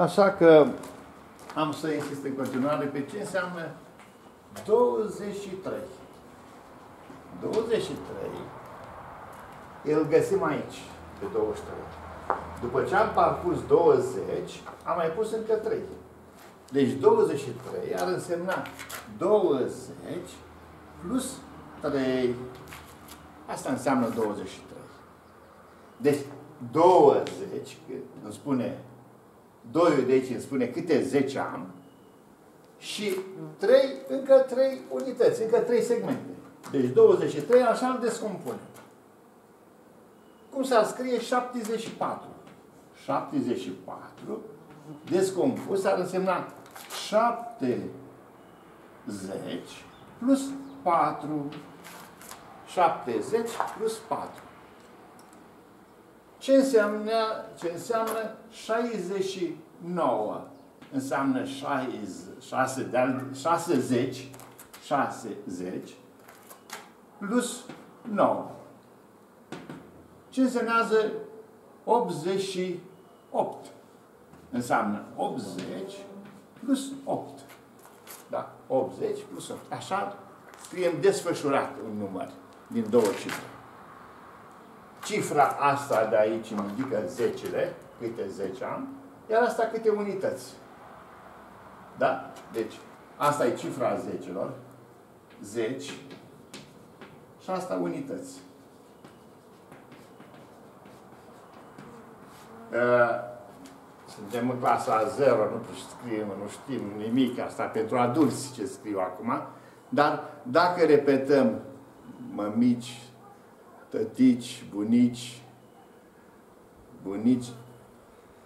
Așa că am să insist în continuare pe ce înseamnă 23. 23 îl găsim aici, pe 23. După ce am parcurs 20, am mai pus încă 3. Deci 23 ar însemna 20 plus 3. Asta înseamnă 23. Deci 20, îmi spune 2 de aici îmi spune câte 10 am și 3, încă 3 unități, încă 3 segmente. Deci 23, așa îl descompune. Cum s-ar scrie 74? 74 descompus ar însemna 70 plus 4. 70 plus 4. Ce înseamnă, ce înseamnă 69? Înseamnă 6, de 60, 60 plus 9. Ce însemnează 88? Înseamnă 80 plus 8. Da? 80 plus 8. Așa scriem desfășurat un număr din două cifre. Cifra asta de aici îmi indică zecile, câte 10 am, iar asta câte unități. Da? Deci, asta e cifra zecelor, 10, și asta unități. Uh, suntem în clasa 0, nu scriem, nu știm nimic asta pentru adulți ce scriu acum, dar dacă repetăm mămici, tătici, bunici, bunici,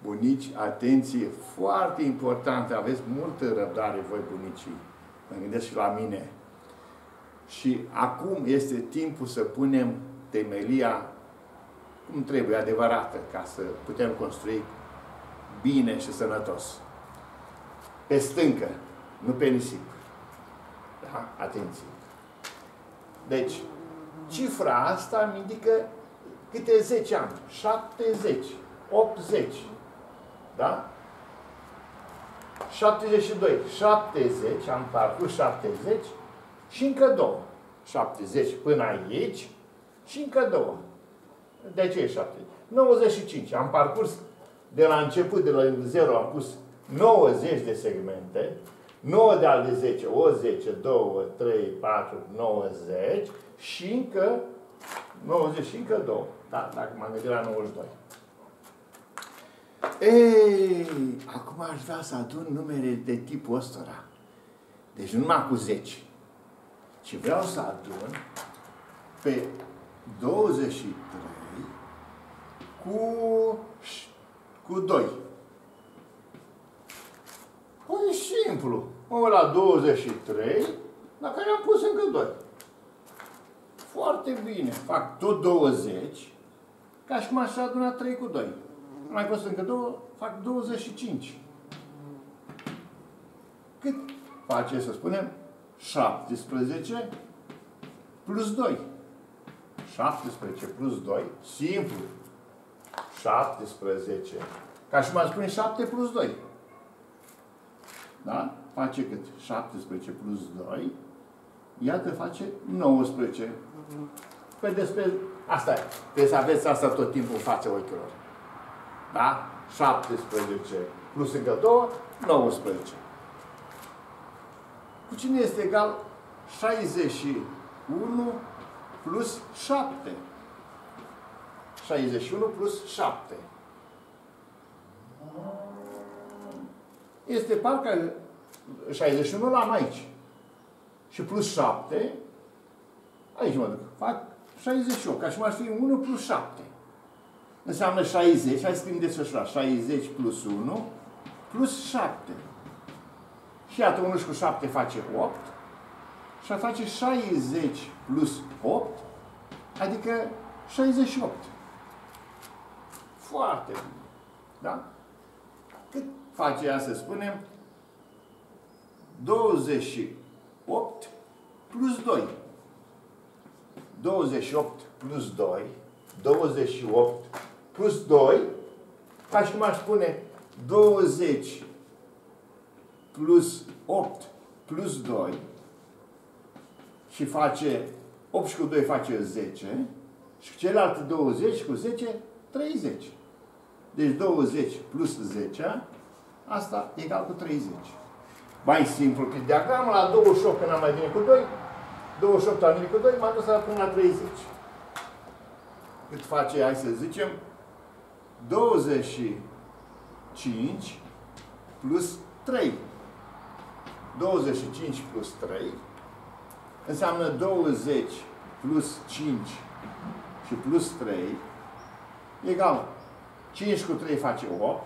bunici, atenție, foarte importantă, aveți multă răbdare voi bunicii, mă gândesc și la mine. Și acum este timpul să punem temelia cum trebuie, adevărată, ca să putem construi bine și sănătos. Pe stâncă, nu pe nisip. Da? Atenție. Deci, cifra asta îmi indică câte 10 ani. 70, 80. Da? 72, 70, am parcurs 70 și încă două. 70 până aici și încă două. De ce e 70? 95. Am parcurs de la început, de la 0, am pus 90 de segmente, 9 de al de 10, o 10, 2, 3, 4, 90 și încă 90 și încă 2. Da, dacă m-am gândit la 92. Ei, acum aș vrea să adun numere de tipul ăsta. Deci nu numai cu 10. Ci vreau să adun pe 23 cu, cu 2. Păi simplu. Mă la 23, la care am pus încă 2. Foarte bine. Fac tot 20, ca și cum aș aduna 3 cu 2. Mai pus încă 2, fac 25. Cât face, să spunem, 17 plus 2. 17 plus 2, simplu. 17. Ca și m-aș spune 7 plus 2. Da? Face cât? 17 plus 2. Iată face 19. Păi despre... Asta e. Trebuie să aveți asta tot timpul în fața ochilor. Da? 17 plus încă 2, 19. Cu cine este egal 61 plus 7? 61 plus 7. Este parcă 61 l-am aici. Și plus 7, aici mă duc. Fac 68, ca și cum ar fi 1 plus 7. Înseamnă 60, hai să scriem desfășurat. 60 plus 1 plus 7. Și iată, 1 și cu 7 face 8. Și face 60 plus 8, adică 68. Foarte bine. Da? Cât face ea, să spunem, 28 plus 2. 28 plus 2, 28 plus 2, ca și cum aș spune 20 plus 8 plus 2 și face 8 și cu 2 face 10 și cu celelalte 20 cu 10, 30. Deci 20 plus 10, asta egal cu 30. Mai simplu, pe diagramă, la 28 când am mai bine cu 2, 28 am venit cu 2, m-am dus la până la 30. Cât face, hai să zicem, 25 plus 3. 25 plus 3 înseamnă 20 plus 5 și plus 3 egal 5 cu 3 face 8,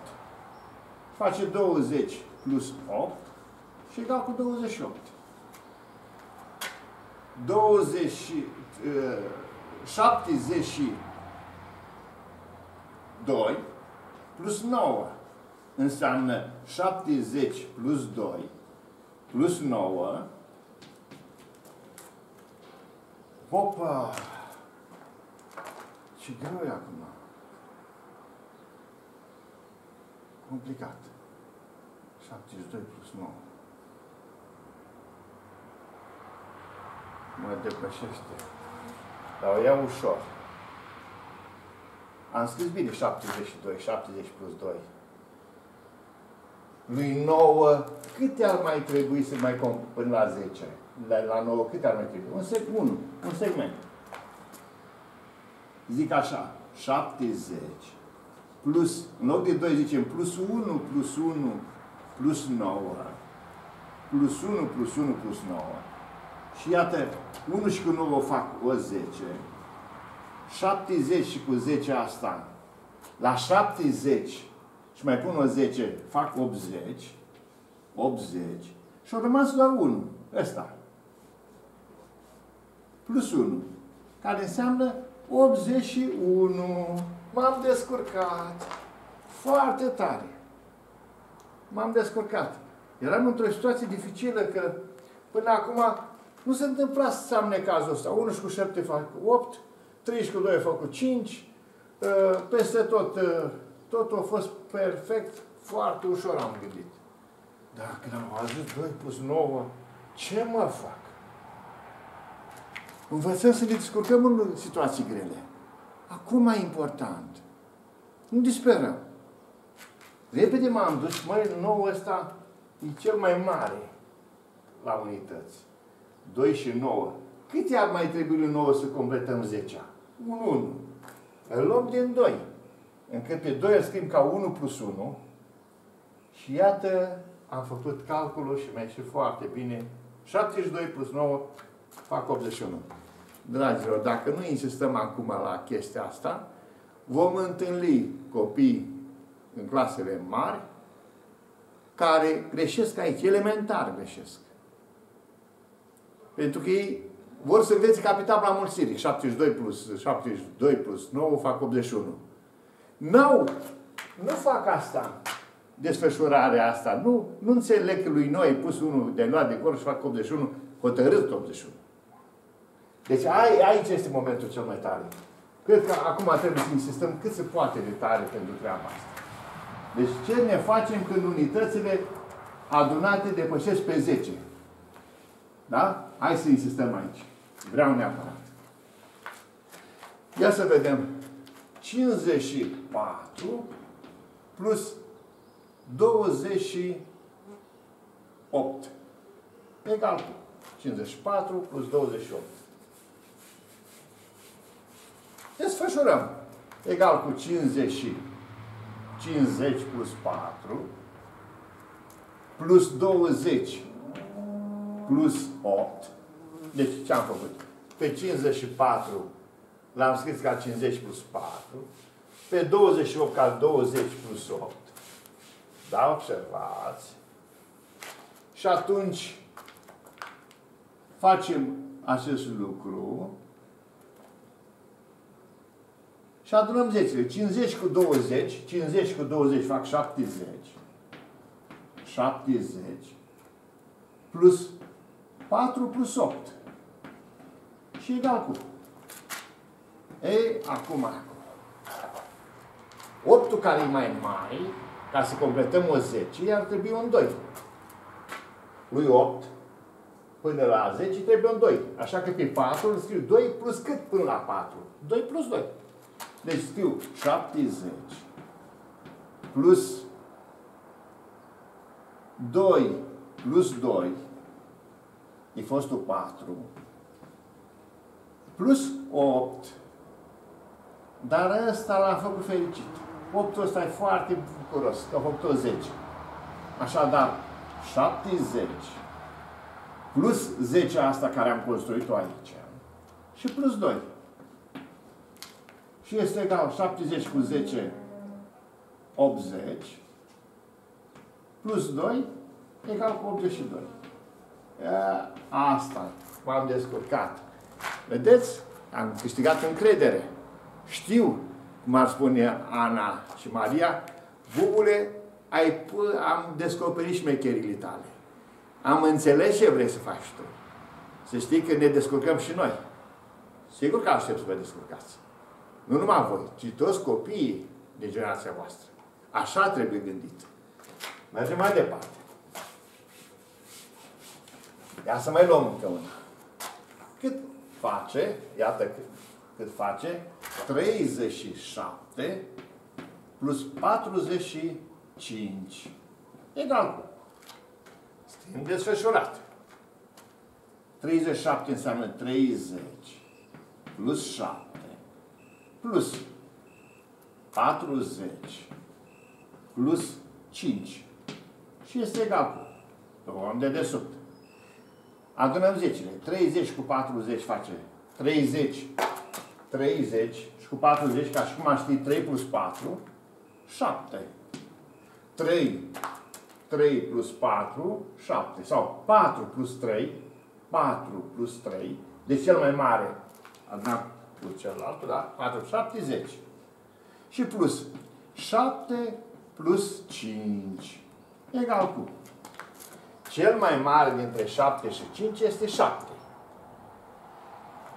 face 20 plus 8 și egal cu 28. 20, uh, 72 plus 9 înseamnă 70 plus 2 plus 9 Opa! Ce greu e acum. Complicat. 72 plus 9. Mă depășește. Dar o iau ușor. Am scris bine 72, 70 plus 2. Lui 9, câte ar mai trebui să mai comp până la 10? La, la 9, câte ar mai trebui? Un, seg 1, un segment. Zic așa, 70 plus, în loc de 2 zicem plus 1 plus 1 plus 9 plus 1 plus 1 plus 9 și iată, 1 și cu 9 fac o 10 70 și cu 10 asta. La 70 și mai pun o 10 fac 80 80 și au rămas doar 1 ăsta. Plus 1 care înseamnă 81 m-am descurcat. Foarte tare. M-am descurcat. Eram într-o situație dificilă că până acum nu se întâmpla să am necazul ăsta. 1 și cu 7 fac 8, 3 și cu 2 fac 5, uh, peste tot, uh, totul a fost perfect, foarte ușor am gândit. Dar când am ajuns 2 plus 9, ce mă fac? Învățăm să ne descurcăm în situații grele. Acum mai important. Nu disperăm. Repede m-am dus, măi, nou ăsta e cel mai mare la unități. 2 și 9. Cât ar mai trebui lui 9 să completăm 10 Un 1. Îl luăm din 2. Încât pe 2 îl scriem ca 1 plus 1. Și iată, am făcut calculul și mi-a ieșit foarte bine. 72 plus 9 fac 81. Dragilor, dacă nu insistăm acum la chestia asta, vom întâlni copii în clasele mari, care greșesc aici, elementar greșesc. Pentru că ei vor să învețe capitabla mulțirii. 72 plus 72 plus 9 fac 81. Nu, nu fac asta, desfășurarea asta. Nu, nu înțeleg că lui noi pus unul de luat de cor și fac 81, hotărât 81. Deci aici este momentul cel mai tare. Cred că acum trebuie să insistăm cât se poate de tare pentru treaba asta. Deci ce ne facem când unitățile adunate depășesc pe 10? Da? Hai să insistăm aici. Vreau neapărat. Ia să vedem. 54 plus 28 egal cu 54 plus 28. Desfășurăm. Egal cu 50 50 plus 4 plus 20 plus 8. Deci ce am făcut? Pe 54 l-am scris ca 50 plus 4. Pe 28 ca 20 plus 8. Da, observați. Și atunci facem acest lucru și adunăm 10. 50 cu 20, 50 cu 20 fac 70. 70 plus 4 plus 8. Și egal cu. Ei, acum, 8 care e mai mare, ca să completăm o 10, ar trebui un 2. Lui 8 până la 10 trebuie un 2. Așa că pe 4 îl scriu 2 plus cât până la 4? 2 plus 2. Deci scriu 70 plus 2 plus 2 e fostul 4 plus 8 dar ăsta l-a făcut fericit. 8 ăsta e foarte bucuros, că a făcut o 10. Așadar, 70 plus 10 asta care am construit-o aici și plus 2. Și este egal 70 cu 10, 80, plus 2, egal cu 82. Asta m-am descurcat. Vedeți? Am câștigat încredere. Știu, cum ar spune Ana și Maria, Bubule, ai, am descoperit șmecherile tale. Am înțeles ce vrei să faci tu. Să știi că ne descurcăm și noi. Sigur că aștept să vă descurcați. Nu numai voi, ci toți copiii din generația voastră. Așa trebuie gândit. Mergem mai departe. Ia să mai luăm încă una. Cât face, iată cât, cât face, 37 plus 45 egal cu. Stim desfășurat. 37 înseamnă 30 plus 7 plus 40 plus 5 și este egal cu luăm de desubt. Adunăm zecile. 30 cu 40 face 30, 30 și cu 40, ca și cum aș ști 3 plus 4, 7. 3, 3 plus 4, 7. Sau 4 plus 3, 4 plus 3. Deci cel mai mare, adunăm cu celălalt, da? 4, 7, 10. Și plus 7 plus 5 egal cu. Cel mai mare dintre 7 și 5 este 7.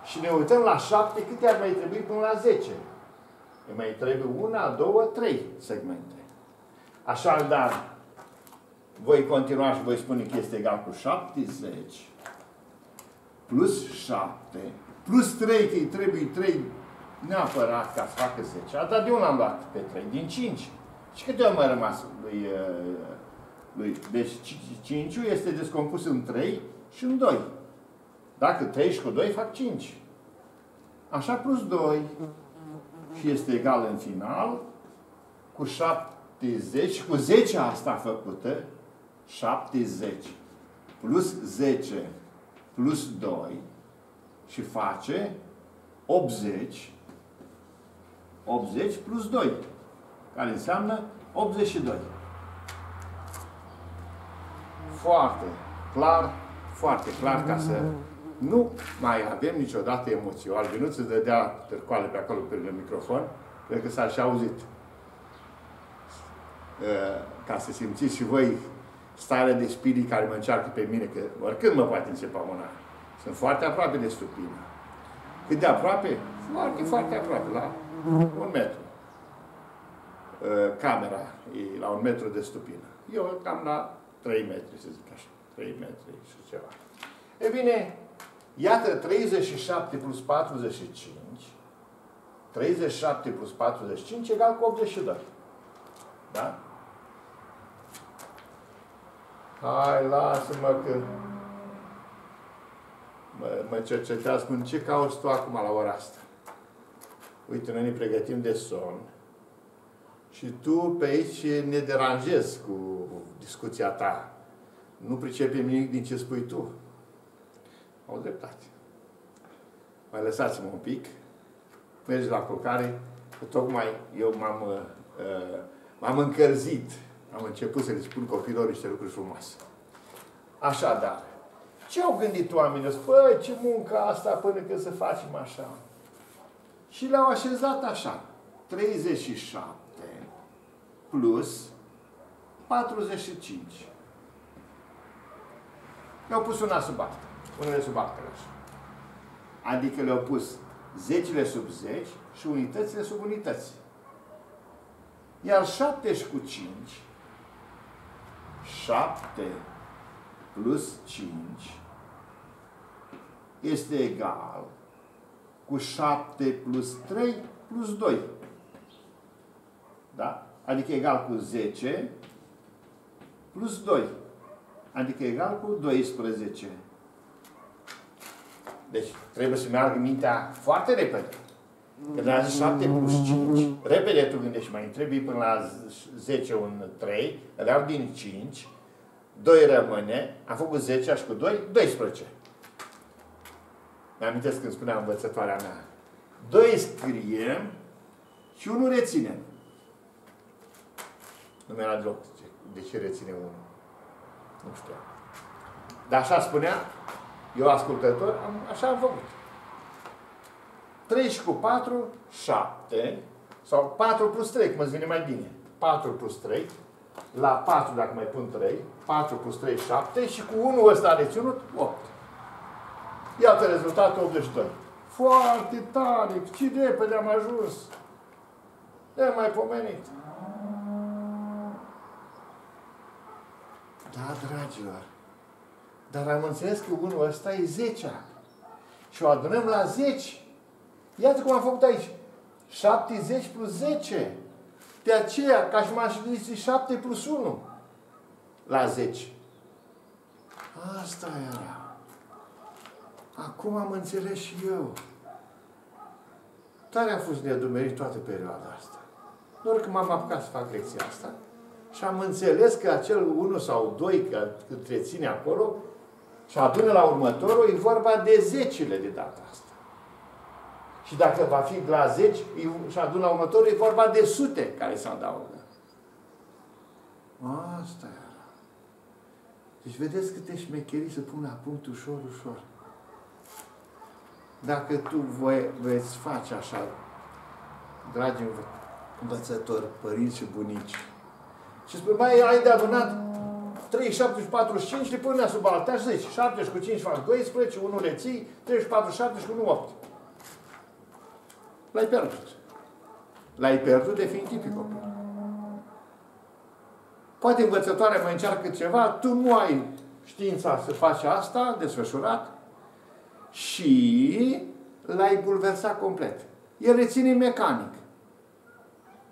Și ne uităm la 7, câte ar mai trebui până la 10? Îi mai trebuie una, două, trei segmente. Așadar, voi continua și voi spune că este egal cu 70 plus 7 plus 3, că îi trebuie 3 neapărat ca să facă 10. Dar de unde am luat pe 3? Din 5. Și câte ori mai rămas lui, uh, lui? Deci 5 este descompus în 3 și în 2. Dacă 3 și cu 2 fac 5. Așa plus 2 și este egal în final cu 70 cu 10 asta făcută 70 plus 10 plus 2 și face 80 80 plus 2 care înseamnă 82. Foarte clar, foarte clar ca să nu mai avem niciodată emoții. O albinuță dădea târcoale pe acolo pe microfon, cred că s-a și auzit. Ca să simțiți și voi starea de spirit care mă încearcă pe mine, că oricând mă poate începe una. Sunt foarte aproape de stupină. Cât de aproape? Foarte, foarte aproape, la un metru. Camera e la un metru de stupină. Eu cam la 3 metri, să zic așa. 3 metri și ceva. E bine, Iată 37 plus 45. 37 plus 45 egal cu 82. Da? Hai, lasă-mă că mă, mă cercetează. Spun, ce cauți tu acum la ora asta? Uite, noi ne pregătim de somn și tu pe aici ne deranjezi cu discuția ta. Nu pricepem nimic din ce spui tu au dreptate. Mai lăsați-mă un pic, mergi la culcare, că tocmai eu m-am uh, uh, m-am încălzit, am început să le spun copilor niște lucruri frumoase. Așadar, ce au gândit oamenii? Păi, ce muncă asta până când să facem așa? Și le-au așezat așa. 37 plus 45. Le-au pus una sub alta unele sub actele. Adică le-au pus zecile sub zeci și unitățile sub unități. Iar 7 și cu 5, 7 plus 5 este egal cu 7 plus 3 plus 2. Da? Adică egal cu 10 plus 2. Adică egal cu 12. Deci trebuie să meargă mintea foarte repede. Când a zis 7 plus 5, repede tu gândești mai întrebi până la 10 un 3, îl iau din 5, 2 rămâne, am făcut 10 și cu 2, 12. Mi-amintesc când spunea învățătoarea mea. 2 scriem și unul reținem. Nu mi-era deloc de ce reține unul. Nu știu. Dar așa spunea, eu ascultător, am, așa am făcut. 3 și cu 4, 7, sau 4 plus 3, cum îți vine mai bine. 4 plus 3, la 4 dacă mai pun 3, 4 plus 3, 7 și cu 1 ăsta reținut, 8. Iată rezultatul 82. Foarte tare, ce repede am ajuns. E mai pomenit. Da, dragilor. Dar am înțeles că unul ăsta e 10 Și o adunăm la 10. Iată cum am făcut aici. 70 plus 10. De aceea, ca și m-aș fi 7 plus 1 la 10. Asta era. Acum am înțeles și eu. Tare a fost neadumerit toată perioada asta. Doar că m-am apucat să fac lecția asta și am înțeles că acel 1 sau 2 cât reține acolo și adună la următorul, e vorba de zecile de data asta. Și dacă va fi la 10 și adună la următorul, e vorba de sute care se adaugă. Asta era. Deci vedeți câte șmecherii să pun la punct ușor, ușor. Dacă tu voi, veți face așa, dragi învățători, părinți și bunici, și spune, mai ai de adunat 3, 7 și 45, le pune sub alta și zici, 7 cu 5 fac 12, 1 le ții, 3 și 4, 7 și 1, 8. L-ai pierdut. L-ai pierdut definitiv pe copil. Poate învățătoarea mai încearcă ceva, tu nu ai știința să faci asta, desfășurat, și l-ai bulversat complet. El reține mecanic.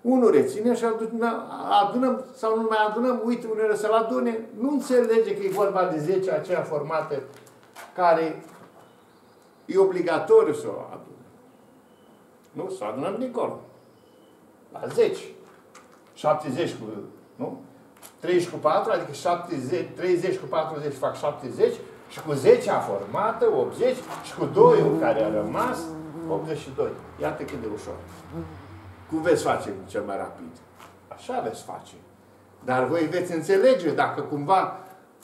Unul reține și adunăm, adunăm sau nu mai adunăm, uite, unele să-l adune, nu înțelege că e vorba de 10 aceea formată care e obligatoriu să o adune. Nu? Să adunăm din corp. La 10. 70 cu, nu? 30 cu 4, adică 70, 30 cu 40 fac 70 și cu 10 a formată, 80 și cu 2 care a rămas, 82. Iată cât de ușor. Cum veți face cel mai rapid? Așa veți face. Dar voi veți înțelege dacă cumva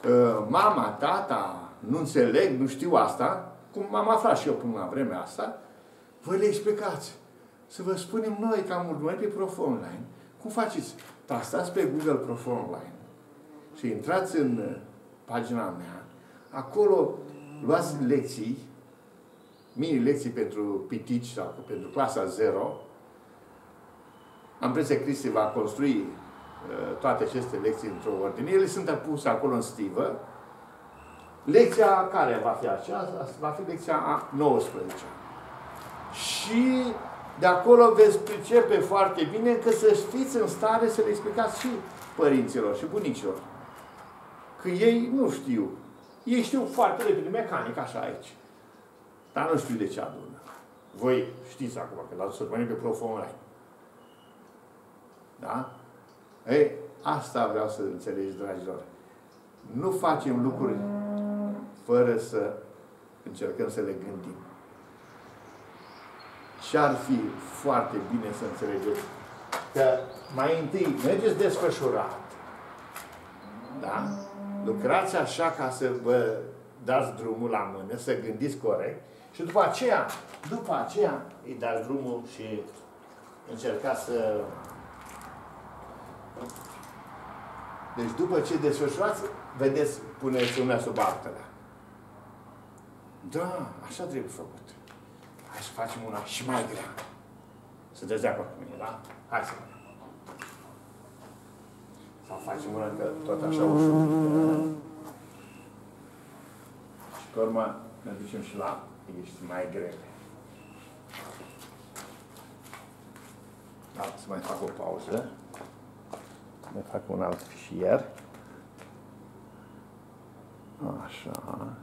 uh, mama, tata nu înțeleg, nu știu asta, cum am aflat și eu până la vremea asta, voi le explicați. Să vă spunem noi, că am urmărit pe Prof Online, cum faceți? Tastați pe Google Prof Online și intrați în uh, pagina mea, acolo luați lecții, mini-lecții pentru pitici sau pentru clasa 0, am impresia că Cristi va construi uh, toate aceste lecții într-o ordine. Ele sunt puse acolo în stivă. Lecția care va fi aceasta? Va fi lecția a 19 Și de acolo veți pricepe foarte bine că să fiți în stare să le explicați și părinților și bunicilor. Că ei nu știu. Ei știu foarte repede, mecanic, așa aici. Dar nu știu de ce adună. Voi știți acum, că l-ați pe prof online. Da? Ei, asta vreau să înțelegi, dragilor. Nu facem lucruri fără să încercăm să le gândim. Și ar fi foarte bine să înțelegeți că mai întâi mergeți desfășurat, da? Lucrați așa ca să vă dați drumul la mână, să gândiți corect și după aceea, după aceea îi dați drumul și încercați să deci după ce desfășurați, vedeți, puneți una sub altele. Da, așa trebuie făcut. Hai să facem una și mai grea. Să de acord cu mine, da? Hai să Sau facem una că tot așa ușor. Și pe urmă ne ducem și la ești mai grele. Da, să mai fac o pauză. Mai fac un alt fișier. Așa.